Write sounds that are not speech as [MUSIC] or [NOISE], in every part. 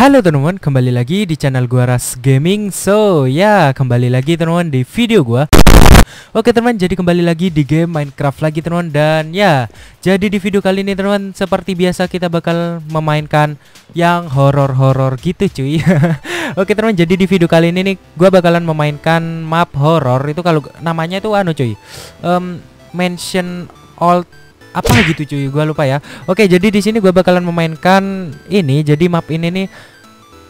Halo teman-teman, kembali lagi di channel gua Ras Gaming. So, ya, kembali lagi teman-teman di video gua. Oke teman, jadi kembali lagi di game Minecraft lagi teman dan ya, jadi di video kali ini teman seperti biasa kita bakal memainkan yang horor-horor gitu cuy. [LAUGHS] Oke teman, jadi di video kali ini nih gua bakalan memainkan map horor itu kalau namanya itu anu cuy. Um, mention all apa gitu cuy gua lupa ya oke jadi di sini gua bakalan memainkan ini jadi map ini nih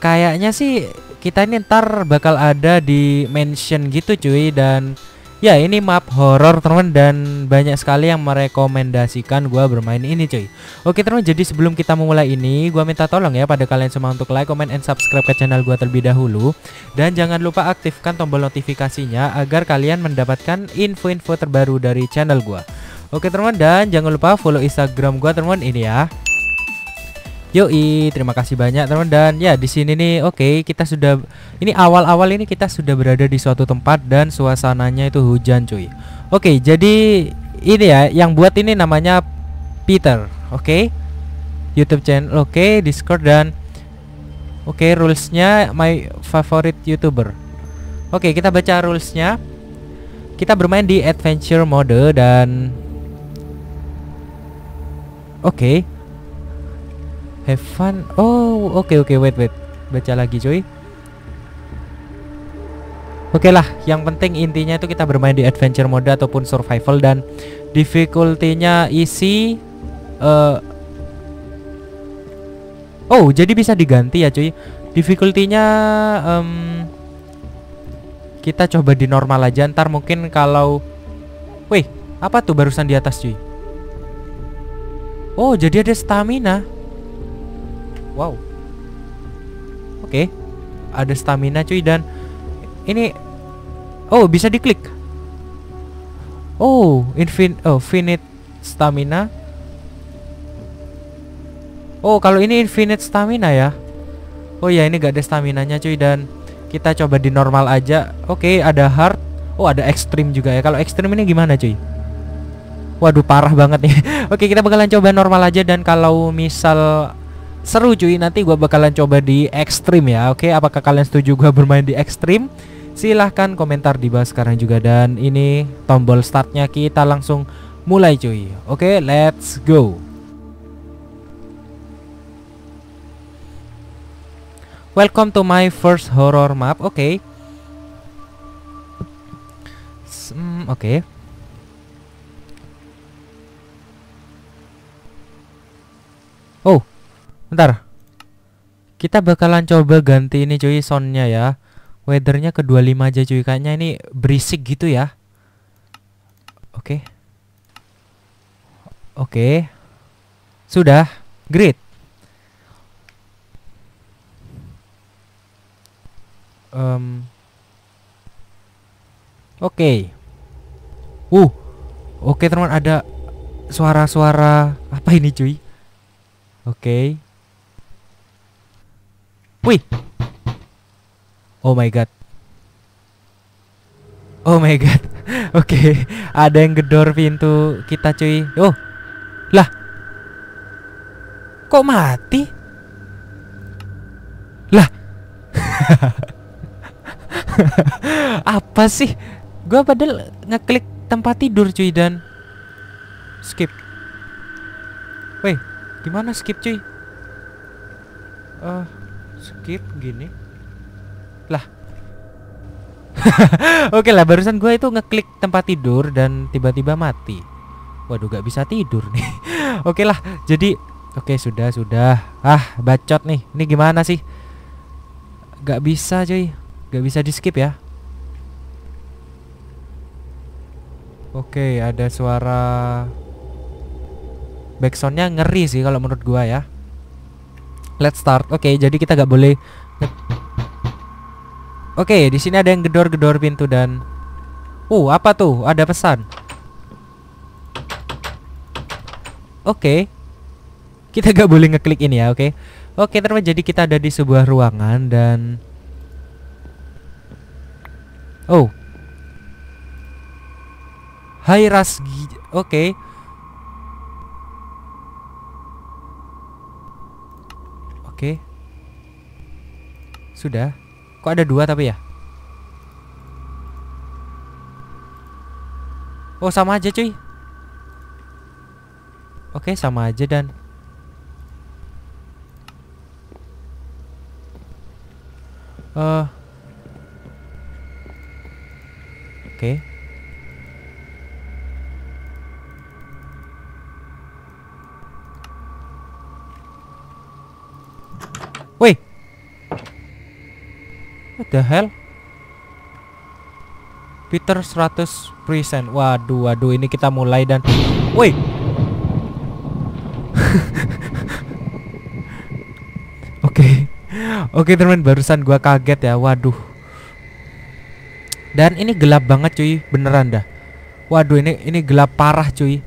kayaknya sih kita ini ntar bakal ada di mention gitu cuy. Dan ya ini map horror teman dan banyak sekali yang merekomendasikan gua bermain ini cuy. Oke teman jadi sebelum kita memulai ini gua minta tolong ya pada kalian semua untuk like comment and subscribe ke channel gua terlebih dahulu. Dan jangan lupa aktifkan tombol notifikasinya agar kalian mendapatkan info-info terbaru dari channel gua. Oke teman dan jangan lupa follow Instagram gua teman ini ya. Yoi, terima kasih banyak teman dan ya di sini nih oke okay, kita sudah ini awal-awal ini kita sudah berada di suatu tempat dan suasananya itu hujan cuy. Oke, okay, jadi ini ya yang buat ini namanya Peter, oke? Okay? YouTube channel, oke, okay, Discord dan oke okay, rulesnya my favorite YouTuber. Oke, okay, kita baca rulesnya. Kita bermain di adventure mode dan Oke. Okay. Have fun. Oh, oke okay, oke, okay, wait wait. Baca lagi, cuy. Oke okay lah, yang penting intinya itu kita bermain di adventure mode ataupun survival dan difficulty-nya easy uh, Oh, jadi bisa diganti ya, cuy. Difficulty-nya um, kita coba di normal aja ntar mungkin kalau Wih, apa tuh barusan di atas, cuy? Oh, jadi ada stamina. Wow. Oke. Okay. Ada stamina cuy dan ini Oh, bisa diklik. Oh, infin oh, infinite stamina. Oh, kalau ini infinite stamina ya. Oh ya, ini gak ada stamina-nya cuy dan kita coba di normal aja. Oke, okay, ada hard. Oh, ada ekstrim juga ya. Kalau ekstrim ini gimana cuy? Waduh parah banget nih [LAUGHS] Oke kita bakalan coba normal aja Dan kalau misal seru cuy Nanti gue bakalan coba di ekstrim ya Oke apakah kalian setuju gue bermain di ekstrim Silahkan komentar di bawah sekarang juga Dan ini tombol startnya kita langsung mulai cuy Oke let's go Welcome to my first horror map Oke okay. hmm, Oke okay. Oh, bentar. Kita bakalan coba ganti ini cuy soundnya ya. Weathernya ke 25 aja cuy. Kayaknya ini berisik gitu ya. Oke. Okay. Oke. Okay. Sudah. Great. Um, Oke. Okay. Uh. Oke okay, teman ada suara-suara apa ini cuy? Oke. Okay. Wih. Oh my god. Oh my god. [LAUGHS] Oke, okay. ada yang gedor pintu kita cuy. Oh. Lah. Kok mati? Lah. [LAUGHS] Apa sih? Gua padahal ngeklik tempat tidur cuy dan skip. Wait, Gimana skip cuy? Uh, skip gini. Lah. [LAUGHS] Oke lah, barusan gue itu ngeklik tempat tidur dan tiba-tiba mati. Waduh, gak bisa tidur nih. [LAUGHS] Oke lah, jadi oke sudah sudah. Ah, bacot nih. Ini gimana sih? Gak bisa cuy. Gak bisa di skip ya. Oke, ada suara backsoundnya ngeri sih kalau menurut gua ya let's start oke okay, jadi kita nggak boleh oke okay, di sini ada yang gedor-gedor pintu dan uh apa tuh ada pesan oke okay. kita nggak boleh ngeklik ini ya oke okay? oke okay, terus jadi kita ada di sebuah ruangan dan oh Hai Rasgi oke okay. Oke. Sudah. Kok ada dua tapi ya? Oh sama aja cuy Oke sama aja dan uh, Oke Wih. What the hell? Peter 100% Waduh waduh ini kita mulai dan Woi [LAUGHS] Oke. Oke teman barusan gua kaget ya Waduh. Dan ini gelap banget cuy Beneran dah. Waduh ini ini gelap parah cuy.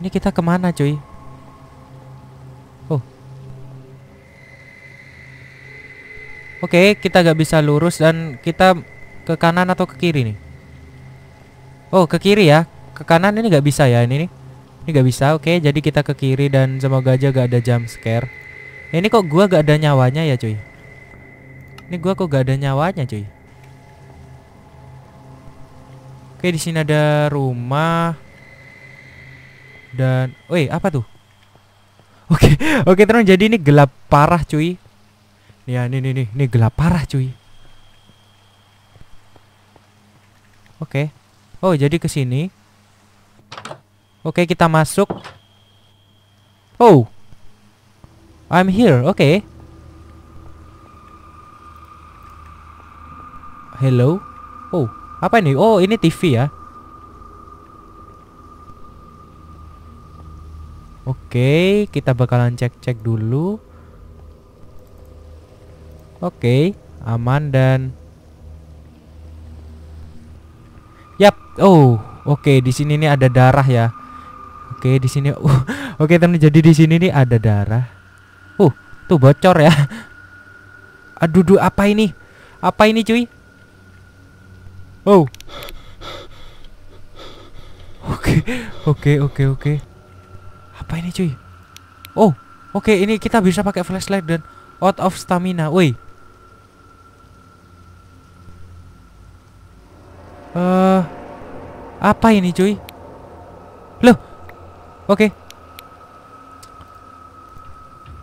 Ini kita ke mana cuy Oh Oke kita gak bisa lurus dan kita ke kanan atau ke kiri nih? Oh, ke kiri ya. Ke kanan ini nggak bisa ya ini nih. Ini nggak bisa. Oke, jadi kita ke kiri dan semoga aja gak ada jump scare. Ini kok gua gak ada nyawanya ya, cuy? Ini gua kok gak ada nyawanya, cuy? Oke, di sini ada rumah. Dan, woi, apa tuh? Oke, [LAUGHS] oke teman. Jadi ini gelap parah, cuy. Ya, ini nih nih, ini gelap parah, cuy. Oke. Oh, jadi ke sini. Oke, kita masuk. Oh. I'm here. Oke. Hello. Oh, apa ini? Oh, ini TV ya. Oke, kita bakalan cek-cek dulu. Oke, aman dan Yap. Oh, oke okay, di sini nih ada darah ya. Oke, okay, di sini. Uh, [LAUGHS] oke, okay, teman jadi di sini nih ada darah. Uh, tuh bocor ya. Aduh, duh, apa ini? Apa ini, cuy? Oh. Oke, oke, oke, oke. Apa ini, cuy? Oh, oke, okay, ini kita bisa pakai flashlight dan out of stamina. Woi, Uh, apa ini cuy? Loh. Oke. Okay.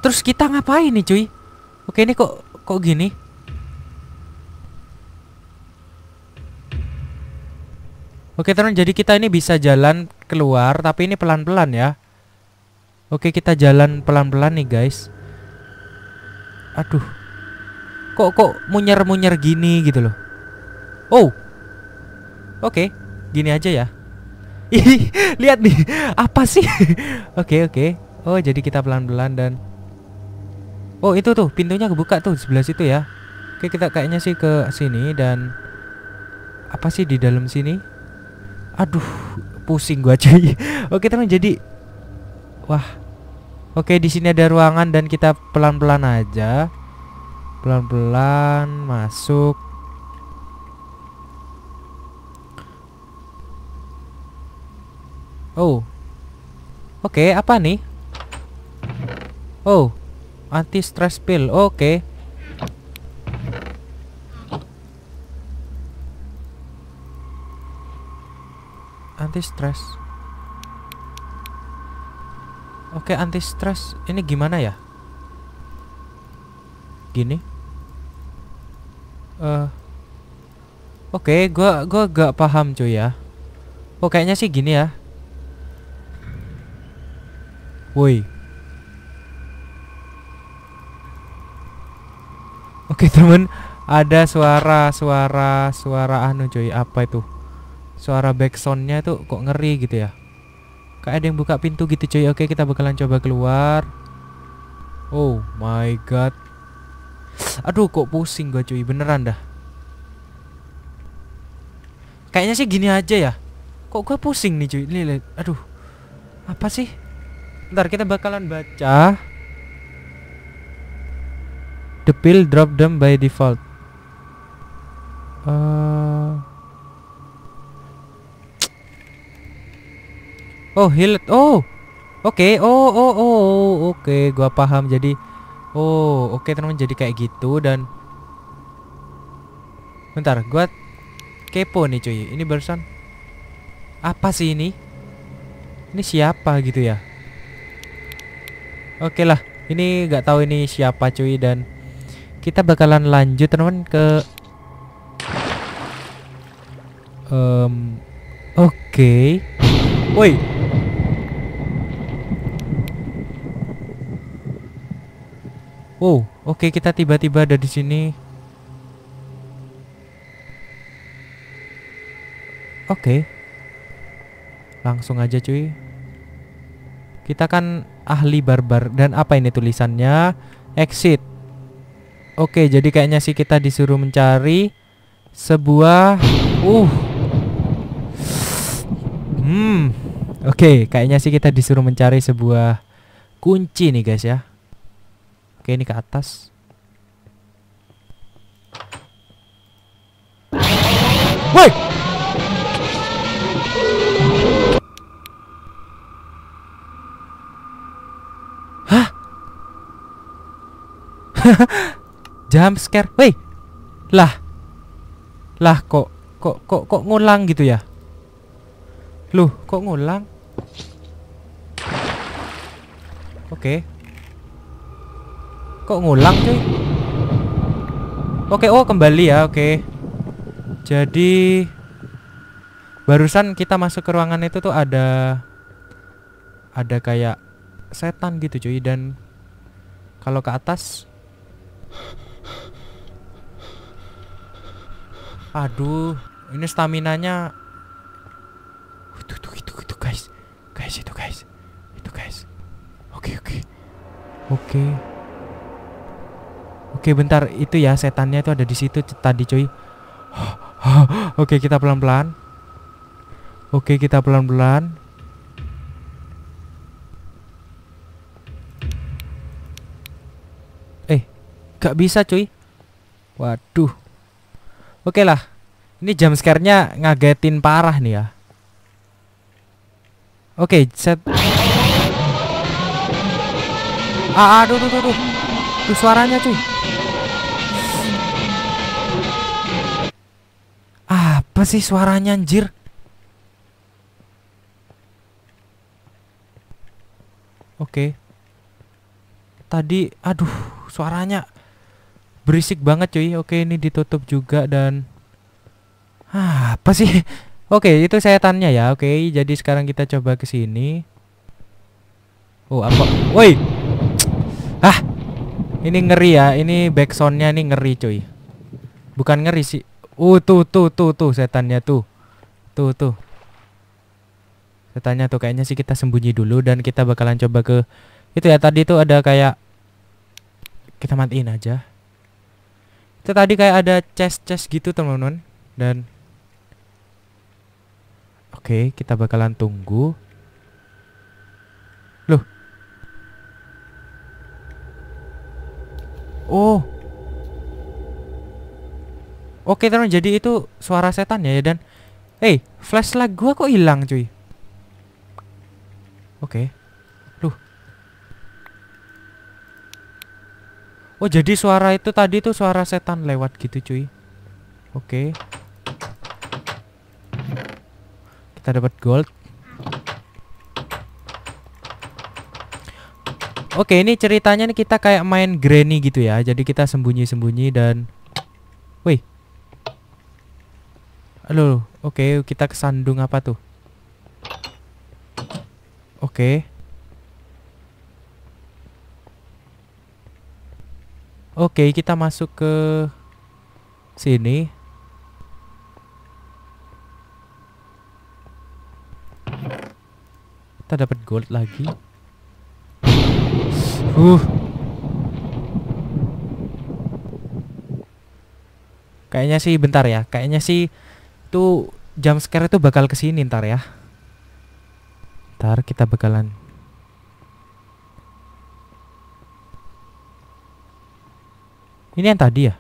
Terus kita ngapain nih cuy? Oke ini kok kok gini? Oke teman jadi kita ini bisa jalan keluar tapi ini pelan-pelan ya. Oke kita jalan pelan-pelan nih guys. Aduh. Kok kok munyer-munyer gini gitu loh. Oh, Oke, gini aja ya. Ih, [LAUGHS] lihat nih, apa sih? [LAUGHS] Oke, oke. Oh, jadi kita pelan-pelan dan Oh, itu tuh pintunya kebuka tuh sebelah situ ya. Oke, kita kayaknya sih ke sini dan apa sih di dalam sini? Aduh, pusing gua [LAUGHS] cuy. Oke, teman jadi Wah. Oke, di sini ada ruangan dan kita pelan-pelan aja. Pelan-pelan masuk Oh. Oke, okay, apa nih? Oh, anti stress pill. Oke. Okay. Anti stress. Oke, okay, anti stress. Ini gimana ya? Gini. Uh, Oke, okay, gua gua gak paham cuy ya. Oh, kayaknya sih gini ya. Woi. Oke temen ada suara suara suara anu coy apa itu? Suara backsoundnya tuh kok ngeri gitu ya? Kayak ada yang buka pintu gitu coy oke kita bakalan coba keluar. Oh my god. Aduh kok pusing gua cuy. Beneran dah. Kayaknya sih gini aja ya. Kok gua pusing nih cuy? Lihat. Aduh. Apa sih Ntar kita bakalan baca The pill drop them by default uh, Oh heal Oh Oke okay. oh, oh oh oke okay. gua paham jadi Oh, oke teman-teman jadi kayak gitu dan Bentar, gua kepo nih cuy. Ini barusan apa sih ini? Ini siapa gitu ya? Oke lah, ini nggak tahu ini siapa cuy dan kita bakalan lanjut teman-teman ke um, oke. Okay. Woi. Wow, oke okay, kita tiba-tiba ada di sini. Oke. Langsung aja cuy. Kita kan ahli barbar dan apa ini tulisannya? Exit. Oke, jadi kayaknya sih kita disuruh mencari sebuah uh Hmm. Oke, kayaknya sih kita disuruh mencari sebuah kunci nih guys ya. Oke, ini ke atas. Woi! [LAUGHS] Jump scare. Woi. Lah. Lah kok kok kok kok ngulang gitu ya? Loh, kok ngulang? Oke. Okay. Kok ngulang, cuy? Oke, okay, oh kembali ya, oke. Okay. Jadi barusan kita masuk ke ruangan itu tuh ada ada kayak setan gitu cuy dan kalau ke atas Aduh, ini stamina-nya itu itu itu itu guys. Guys itu guys. Itu guys. Oke, oke. Oke. Oke, bentar. Itu ya setannya itu ada di situ tadi, cuy. [GASPS] Oke, kita pelan-pelan. Oke, kita pelan-pelan. Gak bisa, cuy. Waduh. Oke lah. Ini jam scare-nya ngagetin parah nih ya. Oke, set. Ah, aduh, aduh, aduh. Tuh suaranya cuy. Apa sih suaranya anjir? Oke. Tadi aduh, suaranya berisik banget cuy. Oke ini ditutup juga dan ah, apa sih? [LAUGHS] Oke itu saya tanya ya. Oke jadi sekarang kita coba ke sini. Oh apa? Woi! Ah ini ngeri ya. Ini backsoundnya ini ngeri cuy. Bukan ngeri sih. Uh tuh tuh tuh tuh setannya tuh. Tuh tuh. Setannya tuh kayaknya sih kita sembunyi dulu dan kita bakalan coba ke itu ya tadi tuh ada kayak kita matiin aja itu tadi kayak ada chest-chest gitu teman-teman. Dan oke okay, kita bakalan tunggu. Loh. Oh. Oke okay, teman jadi itu suara setan ya dan hey flashlight gua kok hilang cuy? Oke. Okay. Oh jadi suara itu tadi tuh suara setan lewat gitu cuy. Oke. Kita dapat gold. Oke ini ceritanya nih kita kayak main granny gitu ya. Jadi kita sembunyi-sembunyi dan Wih. Halo Oke kita kesandung apa tuh? Oke Oke, kita masuk ke sini. Kita dapat gold lagi. Uh. Kayaknya sih bentar ya. Kayaknya sih tuh jam scare itu bakal ke sini ntar ya. Ntar kita bakalan Ini yang tadi ya?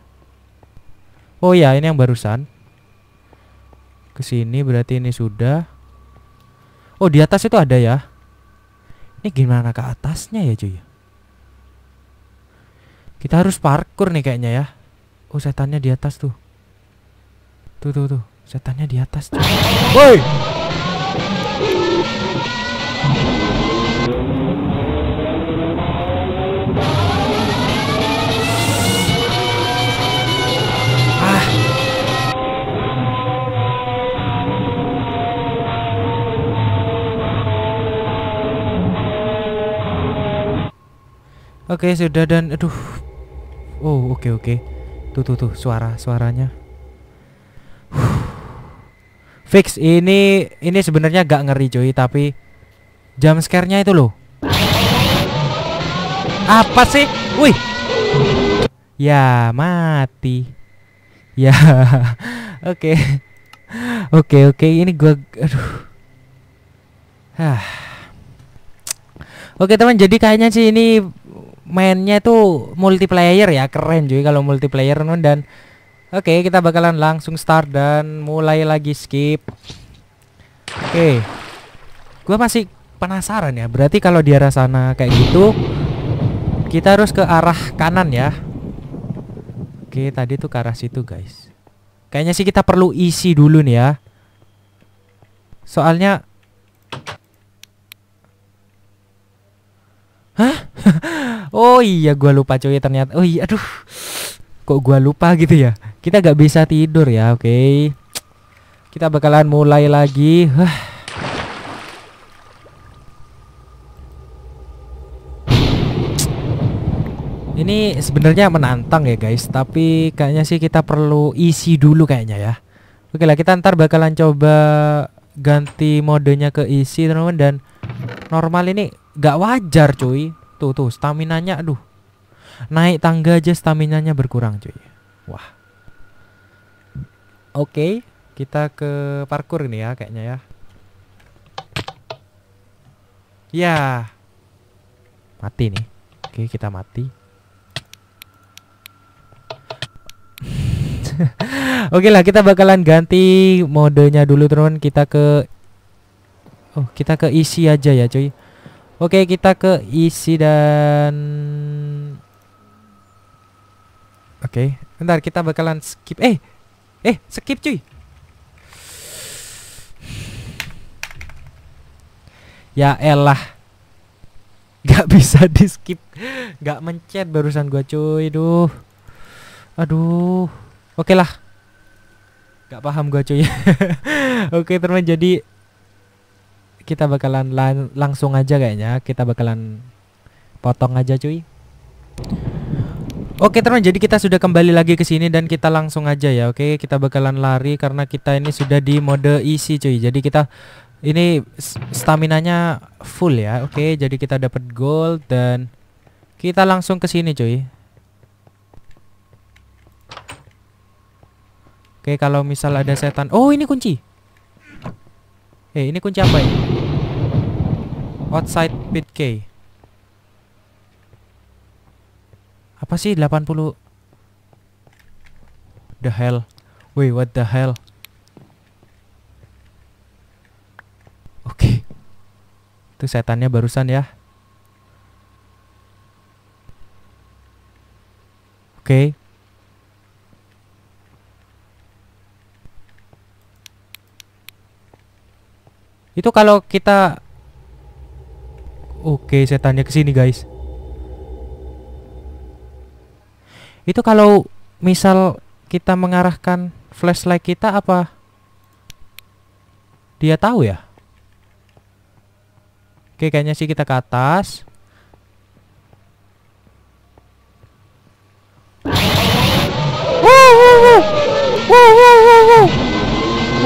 Oh ya, ini yang barusan. Ke sini berarti ini sudah. Oh, di atas itu ada ya. Ini gimana ke atasnya ya, cuy? Kita harus parkur nih kayaknya ya. Oh, setannya di atas tuh. Tuh tuh tuh, setannya di atas tuh. Woi. Oke sudah dan aduh. Oh oke oke. Tuh tuh tuh suara suaranya. Fix ini ini sebenarnya gak ngeri cuy tapi jam scare-nya itu loh. Apa sih? Wih. Ya mati. Ya. [LAUGHS] Oke. Oke oke ini gua aduh. Hah. Oke teman jadi kayaknya sih ini mainnya itu multiplayer ya keren juga kalau multiplayer non dan oke okay, kita bakalan langsung start dan mulai lagi skip. Oke. Okay. gue masih penasaran ya berarti kalau di arah sana kayak gitu kita harus ke arah kanan ya? Oke okay, tadi tuh ke arah situ guys. Kayaknya sih kita perlu isi dulu nih ya. Soalnya Hah? [LAUGHS] oh iya gua lupa cuy ternyata. Oh iya aduh. Kok gua lupa gitu ya? Kita gak bisa tidur ya, oke. Okay. Kita bakalan mulai lagi. Ini sebenarnya menantang ya guys, tapi kayaknya sih kita perlu isi dulu kayaknya ya. Oke lah, kita ntar bakalan coba ganti modenya ke isi teman-teman dan normal ini gak wajar cuy. Tuh tuh staminanya aduh. Naik tangga aja staminanya berkurang cuy. Wah. Oke Kita ke parkur ini ya kayaknya ya. Ya. Mati nih. Oke kita mati. [LAUGHS] Oke lah kita bakalan ganti modenya dulu teman kita ke Oh kita ke isi aja ya cuy Oke, kita ke isi dan Oke, bentar kita bakalan skip. Eh. Eh, skip cuy. Ya elah. Gak [LAUGHS] bisa di skip. Gak mencet barusan gua cuy. Duh. Aduh. Oke lah. Gak paham gua cuy. [LAUGHS] Oke, teman jadi kita bakalan lang langsung aja kayaknya. Kita bakalan potong aja cuy. Oke teman jadi kita sudah kembali lagi ke sini dan kita langsung aja ya oke? Kita bakalan lari karena kita ini sudah di mode easy cuy. Jadi kita ini stamina nya full ya oke? Jadi kita dapat gold dan kita langsung ke sini cuy. Oke kalau misal ada setan oh ini kunci. Eh ini kunci apa ya Outside pit key. Apa sih 80? The hell? Wait, what the hell? Oke. Okay. Itu setannya barusan ya. Oke. Okay. Itu kalau kita Oke, saya tanya ke sini, guys. Itu kalau misal kita mengarahkan flashlight kita apa dia tahu ya? Oke, kayaknya sih kita ke atas. Wow, wow, wow,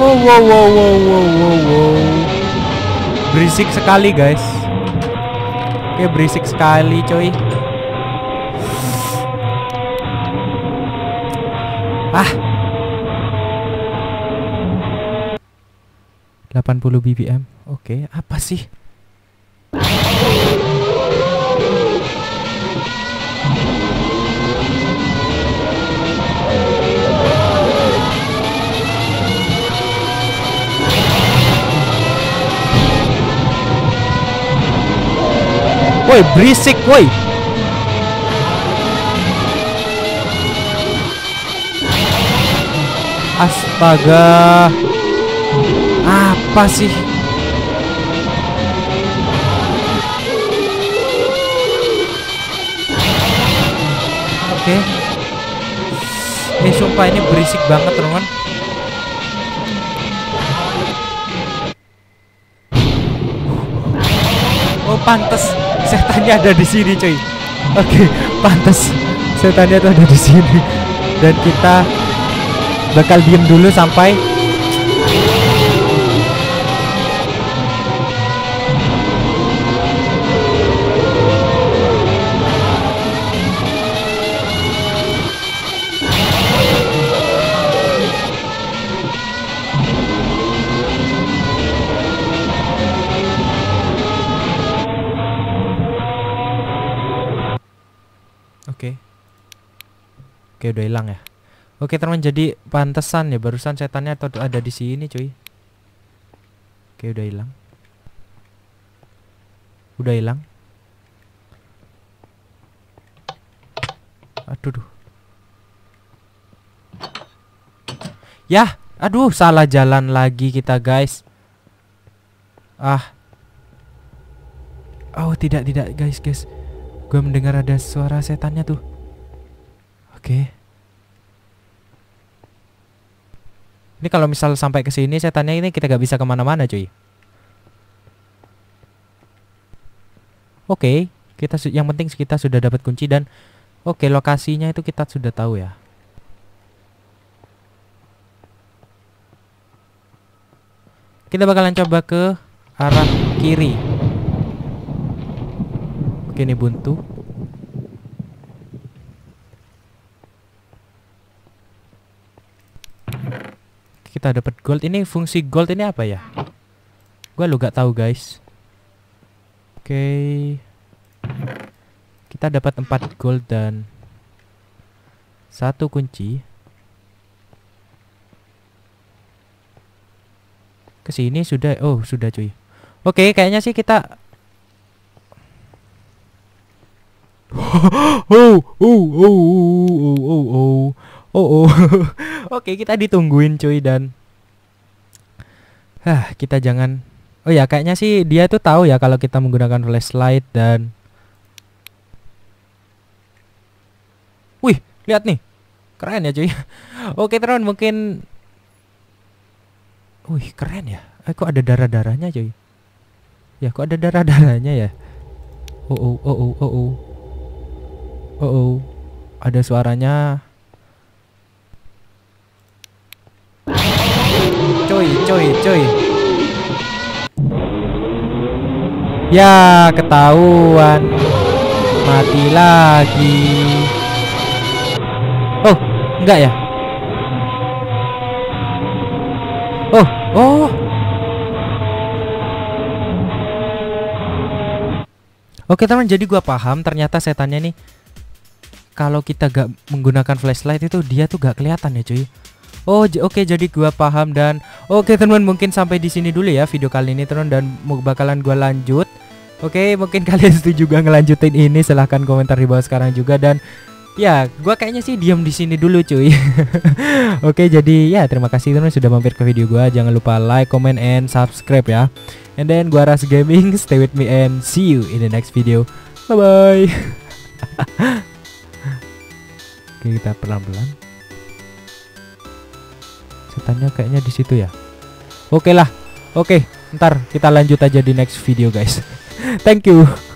wow, wow, wow, wow. Berisik sekali, guys. Oke berisik sekali coy Ah. 80 BBM Oke apa sih Woi, berisik, woi. Astaga. Apa sih? Oke. Okay. Eh sumpah ini berisik banget, teman-teman. Oh, pantas setannya ada di sini, cuy. Oke, pantas setannya tuh ada di sini. Dan kita bakal diem dulu sampai Oke, udah hilang ya. Oke, teman jadi pantesan ya barusan setannya atau ada di sini, cuy. Oke, udah hilang. Udah hilang. Aduh. Duh. Ya, aduh salah jalan lagi kita, guys. Ah. Oh, tidak tidak, guys, guys. Gue mendengar ada suara setannya tuh. Oke. Ini kalau misal sampai ke sini setannya ini kita gak bisa ke mana-mana cuy. Oke, kita yang penting kita sudah dapat kunci dan oke lokasinya itu kita sudah tahu ya. Kita bakalan coba ke arah kiri. Oke ini buntu. Kita dapat gold. Ini fungsi gold ini apa ya? Gua lu gak tahu guys. Oke. Kita dapat 4 gold dan satu kunci. Ke sini sudah. Oh sudah cuy. Oke kayaknya sih kita [LAUGHS] oh, oh, oh, oh, oh, oh, oh, oh, oh. [LAUGHS] Oke, kita ditungguin cuy dan Hah, kita jangan Oh ya, kayaknya sih dia tuh tahu ya kalau kita menggunakan flashlight dan Wih, lihat nih. Keren ya, cuy. [LAUGHS] Oke, teman mungkin Wih, keren ya. Eh, kok ada darah-darahnya, cuy? Ya, kok ada darah-darahnya ya? Oh, oh, oh, oh, oh, oh. Oh, oh. Ada suaranya. Coy, coy, coy. Ya, ketahuan. Mati lagi. Oh, enggak ya? Oh, oh. Oke teman, jadi gua paham ternyata setannya nih kalau kita gak menggunakan flashlight itu dia tuh gak kelihatan ya cuy. Oh oke okay, jadi gua paham dan oke okay, teman mungkin sampai di sini dulu ya video kali ini teman dan bakalan gua lanjut. Oke okay, mungkin [LAUGHS] kalian setuju juga ngelanjutin ini silahkan komentar di bawah sekarang juga dan ya gua kayaknya sih diam di sini dulu cuy. [LAUGHS] oke okay, jadi ya terima kasih teman sudah mampir ke video gua jangan lupa like, comment, and subscribe ya. And then gua Ras Gaming [LAUGHS] stay with me and see you in the next video. Bye bye. Oke, kita pelan-pelan. Setannya kayaknya di situ ya. Oke lah. Oke, ntar kita lanjut aja di next video, guys. [LAUGHS] Thank you.